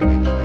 Bye.